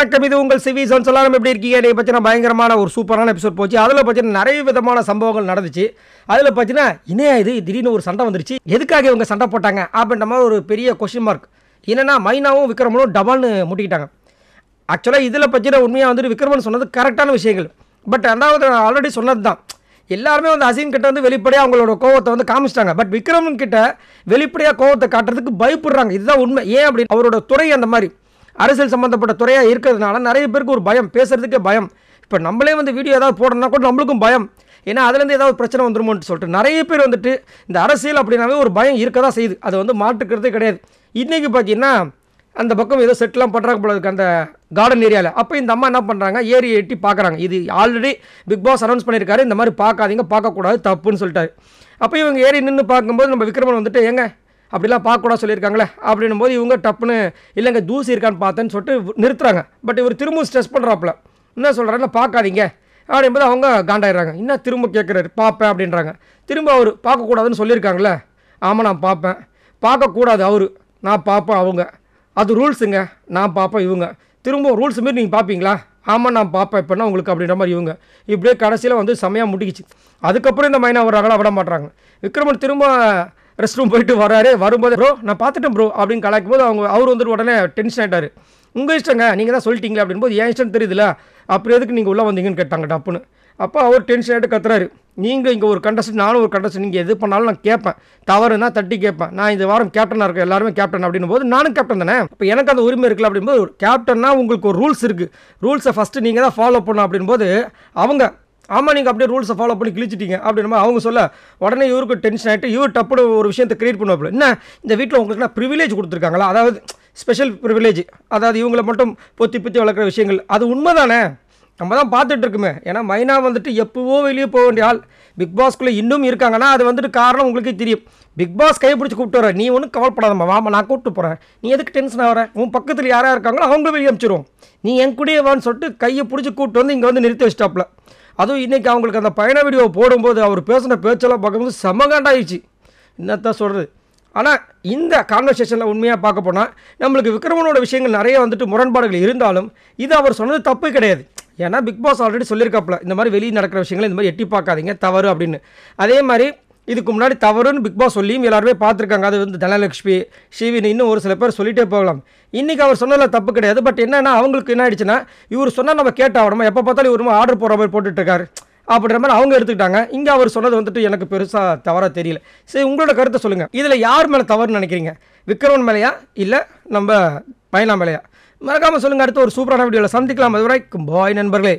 வணக்கம். இது உங்கள் சிவி சோன் சொல்லாமல் எப்படி இருக்கீங்க? இதை பற்றின பயங்கரமான ஒரு சூப்பரான எபிசோட் போச்சு. அதில் பார்த்தீங்கன்னா நிறைய விதமான சம்பவங்கள் நடந்துச்சு. அதில் பார்த்தீங்கன்னா இணையா இது? திடீர்னு ஒரு சண்டை வந்துருச்சு. எதுக்காக இவங்க சண்டை போட்டாங்க? அப்படின்ற மாதிரி ஒரு பெரிய கொஷின் மார்க் என்னென்னா மைனாவும் விக்ரமனும் டபால்னு முட்டிக்கிட்டாங்க. ஆக்சுவலாக இதில் பற்றின உண்மையாக வந்துட்டு விக்ரமன் சொன்னது கரெக்டான விஷயங்கள். பட் ரெண்டாவது ஆல்ரெடி சொன்னது தான் எல்லாருமே வந்து அசீன் கிட்ட வந்து வெளிப்படையாக அவங்களோட கோவத்தை வந்து காமிச்சிட்டாங்க. பட் விக்ரமன் கிட்ட வெளிப்படையாக கோவத்தை காட்டுறதுக்கு பயப்படுறாங்க. இதுதான் உண்மை. ஏன் அப்படின்னு அவரோட துறை அந்த மாதிரி. அரசியல் சம்மந்தப்பட்ட துறையாக இருக்கிறதுனால நிறைய பேருக்கு ஒரு பயம் பேசுறதுக்கே பயம். இப்போ நம்மளே வந்து வீடியோ ஏதாவது போடணும்னா கூட நம்மளுக்கும் பயம். ஏன்னா அதுலேருந்து ஏதாவது பிரச்சனை வந்துருமோன்னு சொல்லிட்டு நிறைய பேர் வந்துட்டு இந்த அரசியல் அப்படின்னாவே ஒரு பயம் இருக்க தான் செய்யுது. அதை வந்து மாற்றுக்கிறதே கிடையாது. இன்றைக்கி பார்த்தீங்கன்னா அந்த பக்கம் ஏதோ செட்லாம் பண்ணுறாங்க போல இருக்குது அந்த கார்டன் ஏரியாவில் அப்போ இந்த அம்மா என்ன பண்ணுறாங்க ஏரியை எட்டி பார்க்குறாங்க. இது ஆல்ரெடி பிக் பாஸ் அனௌன்ஸ் பண்ணியிருக்காரு. இந்த மாதிரி பார்க்காதீங்க பார்க்கக்கூடாது தப்புன்னு சொல்லிட்டாரு. அப்போ இவங்க ஏறி நின்று பார்க்கும்போது நம்ம விக்ரமன் வந்துட்டு ஏங்க அப்படிலாம் பார்க்கக்கூடாது சொல்லியிருக்காங்களே. அப்படின்னும் போது இவங்க டப்புன்னு இல்லைங்க தூசி இருக்கான்னு பார்த்தேன்னு சொல்லிட்டு நிறுத்துறாங்க. பட் இவர் திரும்பவும் ஸ்ட்ரெஸ் பண்ணுறாப்புல என்ன சொல்கிறாங்க பார்க்காதீங்க. அப்படின்போது அவங்க காண்டாயிடுறாங்க. என்ன திரும்ப கேட்குறாரு பார்ப்பேன் அப்படின்றாங்க. திரும்ப அவர் பார்க்கக்கூடாதுன்னு சொல்லியிருக்காங்களே ஆமாம் நான் பார்ப்பேன். பார்க்கக்கூடாது அவர். நான் பார்ப்பேன் அவங்க. அது ரூல்ஸுங்க. நான் பார்ப்பேன் இவங்க. திரும்ப ரூல்ஸ் மாரி நீங்கள் பார்ப்பீங்களா? ஆமாம் நான் பார்ப்பேன். இப்போனா உங்களுக்கு? அப்படின்ற மாதிரி இவங்க. இப்படியே கடைசியில் வந்து செமையாக முட்டிக்கிச்சு. அதுக்கப்புறம் இந்த மைனா வர்றாங்களா விட மாட்டுறாங்க விக்ரமன் திரும்ப ரெஸ்ட் ரூம் போயிட்டு வராரு. வரும்போது ப்ரோ நான் பார்த்துட்டேன் ப்ரோ அப்படின்னு கலாய்க்கும் போது அவங்க அவர் வந்துட்டு உடனே டென்ஷன் ஆகிட்டார் உங்கள் இஷ்டங்க நீங்கள் தான் சொல்லிட்டீங்களே அப்படின்போது ஏன் இஷ்டம் தெரியுதுல அப்புறம் எதுக்கு நீங்கள் உள்ளே வந்தீங்கன்னு கேட்டாங்க டப்புன்னு. அப்போ அவர் டென்ஷன் ஆகிட்டு கத்துறாரு. நீங்கள் இங்கே ஒரு கண்டஸ்ட் நானும் ஒரு கண்டஸ்ட் நீங்கள் எது பண்ணாலும் நான் கேட்பேன். தவறுனா தட்டி கேட்பேன். நான் இந்த வாரம் கேப்டனாக இருக்கேன் எல்லாருமே கேப்டன் அப்படின்னும் போது நானும் கேப்டன் தானே. இப்போ எனக்கு அந்த உரிமை இருக்குல்ல அப்படின்போது கேப்டன்னா உங்களுக்கு ஒரு ரூல்ஸ் இருக்குது ரூல்ஸை ஃபஸ்ட்டு நீங்கள் தான் ஃபாலோ பண்ணணும் அப்படின்போது அவங்க ஆமாம் நீங்கள் அப்படியே ரூல்ஸை ஃபாலோ பண்ணி கிழிச்சிட்டீங்க அப்படின்னு அவங்க சொல்ல உடனே இவருக்கு டென்ஷன் ஆகிட்டு இவர் டப்புனு ஒரு விஷயத்தை கிரியேட் பண்ணுவாப்புல. என்ன? இந்த வீட்டில் உங்களுக்கு என்ன ப்ரிவிலேஜ் கொடுத்துருக்காங்களா? அதாவது ஸ்பெஷல் ப்ரிவிலேஜ் அதாவது இவங்களை மட்டும் பொத்தி பொத்தி வளர்க்குற விஷயங்கள். அது உண்மை தானே நம்ம தான் பார்த்துட்டு இருக்குமே. ஏன்னா மைனா வந்துட்டு எப்போவோ வெளியே போக வேண்டிய ஆள். பிக் பாஸ்க்குள்ளே இன்னும் இருக்காங்கன்னா அது வந்துட்டு காரணம் உங்களுக்கே தெரியும். பிக் பாஸ் கை பிடிச்சி கூப்பிட்டு வர நீ ஒன்றும் கவலைப்படாதம்மா வாமா நான் கூப்பிட்டு போகிறேன் நீ எதுக்கு டென்ஷன் ஆகிற? உன் பக்கத்தில் யாராக இருக்காங்களோ அவங்களும் வெளியே அனுப்பிச்சிடுவோம் நீ என் கூடயே வான்னு சொல்லிட்டு கையை பிடிச்சி கூப்பிட்டு வந்து இங்கே வந்து நிறுத்தி வச்சிட்டாப்புல. அதுவும் இன்றைக்கி அவங்களுக்கு அந்த பயண வீடியோ போடும்போது அவர் பேசின பேச்செல்லாம் பார்க்கும்போது செமகாண்டாயிடுச்சு என்னத்தான் சொல்கிறது ஆனால் இந்த கான்வர்சேஷனில் உண்மையாக பார்க்க போனால் நம்மளுக்கு விக்ரமனோட விஷயங்கள் நிறைய வந்துட்டு முரண்பாடுகள் இருந்தாலும் இது அவர் சொன்னது தப்பு கிடையாது. ஏன்னா பிக் பாஸ் ஆல்ரெடி சொல்லியிருக்காப்புல இந்த மாதிரி வெளியே நடக்கிற விஷயங்களை இந்த மாதிரி எட்டி பார்க்காதீங்க தவறு அப்படின்னு. அதே மாதிரி இதுக்கு முன்னாடி தவறுன்னு பிக் பாஸ் சொல்லியும் எல்லாருமே பார்த்துருக்காங்க. அது வந்து தனலட்சுமி ஷிவின் இன்னும் ஒரு சில பேர் சொல்லிட்டே போகலாம். இன்றைக்கி அவர் சொன்னதில் தப்பு கிடையாது. பட் என்னென்னா அவங்களுக்கு என்ன ஆயிடுச்சுன்னா இவர் சொன்னால் நம்ம கேட்டாகணுமா? எப்போ பார்த்தாலும் இவருமா ஆர்டர் போகிற மாதிரி போட்டுட்ருக்காரு. அப்படின்ற மாதிரி அவங்க எடுத்துக்கிட்டாங்க. இங்கே அவர் சொன்னது வந்துட்டு எனக்கு பெருசாக தவறாக தெரியல. சரி உங்களோட கருத்தை சொல்லுங்கள் இதில் யார் மேலே தவறுன்னு நினைக்கிறீங்க? விக்ரமன் மேலையா? இல்லை நம்ம பயனா மேலையா? மறக்காமல் சொல்லுங்கள் அடுத்து ஒரு சூப்பரான வீடியோவில் சந்திக்கலாம். அதுவரைக்கும் பாய் நண்பர்களே.